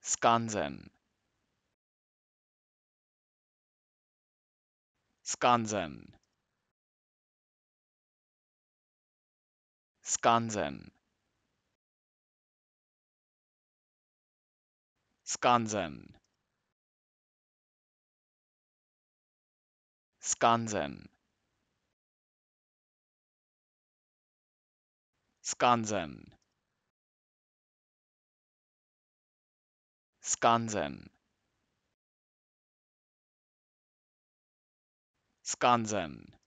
Skansen. Skansen. Skansen. Skansen. Skansen. Skansen Skansen. Skansen